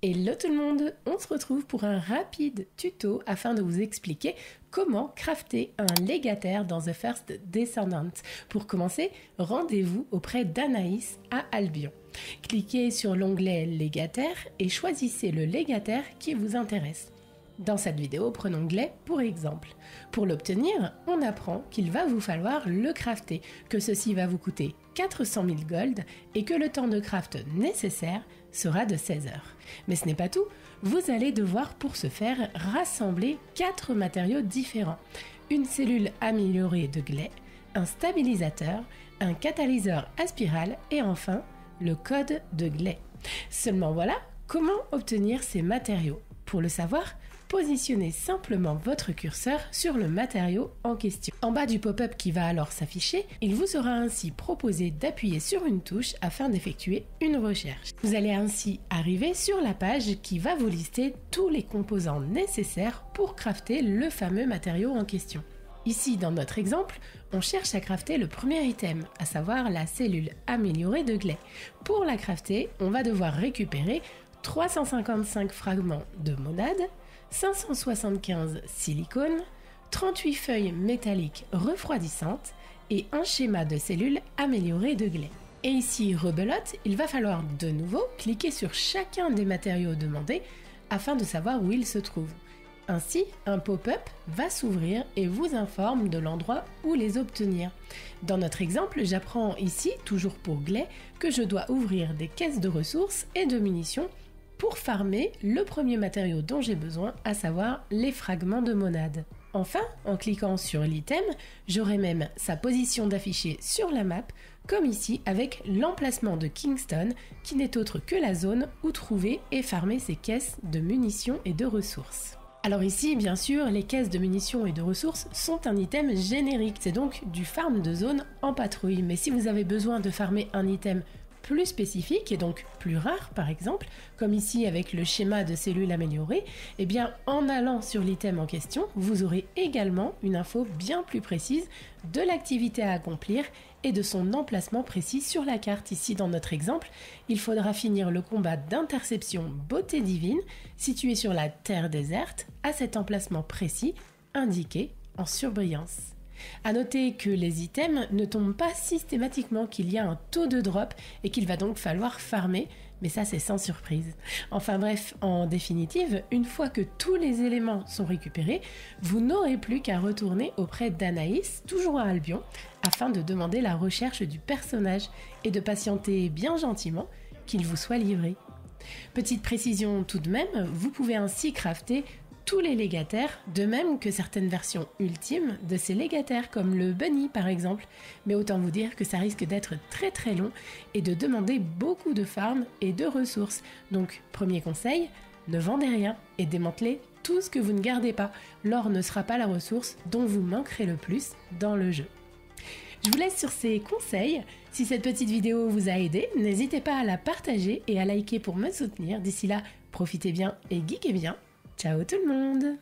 Hello tout le monde, on se retrouve pour un rapide tuto afin de vous expliquer comment crafter un légataire dans The First Descendant. Pour commencer, rendez-vous auprès d'Anaïs à Albion. Cliquez sur l'onglet légataire et choisissez le légataire qui vous intéresse. Dans cette vidéo, prenons Glay pour exemple. Pour l'obtenir, on apprend qu'il va vous falloir le crafter, que ceci va vous coûter 400 000 gold et que le temps de craft nécessaire sera de 16 heures. Mais ce n'est pas tout, vous allez devoir pour ce faire rassembler 4 matériaux différents. Une cellule améliorée de Glay, un stabilisateur, un catalyseur à spirale et enfin le code de Glay. Seulement voilà, comment obtenir ces matériaux? Pour le savoir, positionnez simplement votre curseur sur le matériau en question. En bas du pop-up qui va alors s'afficher, il vous sera ainsi proposé d'appuyer sur une touche afin d'effectuer une recherche. Vous allez ainsi arriver sur la page qui va vous lister tous les composants nécessaires pour crafter le fameux matériau en question. Ici, dans notre exemple, on cherche à crafter le premier item, à savoir la cellule améliorée de Glay. Pour la crafter, on va devoir récupérer 355 fragments de monade, 575 silicone, 38 feuilles métalliques refroidissantes et un schéma de cellules amélioré de Glay. Et ici, rebelote, il va falloir de nouveau cliquer sur chacun des matériaux demandés afin de savoir où ils se trouvent. Ainsi, un pop-up va s'ouvrir et vous informe de l'endroit où les obtenir. Dans notre exemple, j'apprends ici, toujours pour Glay, que je dois ouvrir des caisses de ressources et de munitions pour farmer le premier matériau dont j'ai besoin, à savoir les fragments de monade. Enfin, en cliquant sur l'item, j'aurai même sa position d'affiché sur la map, comme ici avec l'emplacement de Kingston, qui n'est autre que la zone où trouver et farmer ces caisses de munitions et de ressources. Alors ici, bien sûr, les caisses de munitions et de ressources sont un item générique, c'est donc du farm de zone en patrouille. Mais si vous avez besoin de farmer un item plus spécifique et donc plus rare par exemple, comme ici avec le schéma de cellules améliorées, eh bien en allant sur l'item en question, vous aurez également une info bien plus précise de l'activité à accomplir et de son emplacement précis sur la carte. Ici dans notre exemple, il faudra finir le combat d'interception beauté divine situé sur la terre déserte à cet emplacement précis indiqué en surbrillance. A noter que les items ne tombent pas systématiquement, qu'il y a un taux de drop et qu'il va donc falloir farmer, mais ça c'est sans surprise. Enfin bref, en définitive, une fois que tous les éléments sont récupérés, vous n'aurez plus qu'à retourner auprès d'Anaïs, toujours à Albion, afin de demander la recherche du personnage et de patienter bien gentiment qu'il vous soit livré. Petite précision tout de même, vous pouvez ainsi crafter tous les légataires, de même que certaines versions ultimes de ces légataires, comme le Bunny par exemple. Mais autant vous dire que ça risque d'être très très long et de demander beaucoup de farm et de ressources. Donc, premier conseil, ne vendez rien et démantelez tout ce que vous ne gardez pas. L'or ne sera pas la ressource dont vous manquerez le plus dans le jeu. Je vous laisse sur ces conseils. Si cette petite vidéo vous a aidé, n'hésitez pas à la partager et à liker pour me soutenir. D'ici là, profitez bien et geekez bien. Ciao tout le monde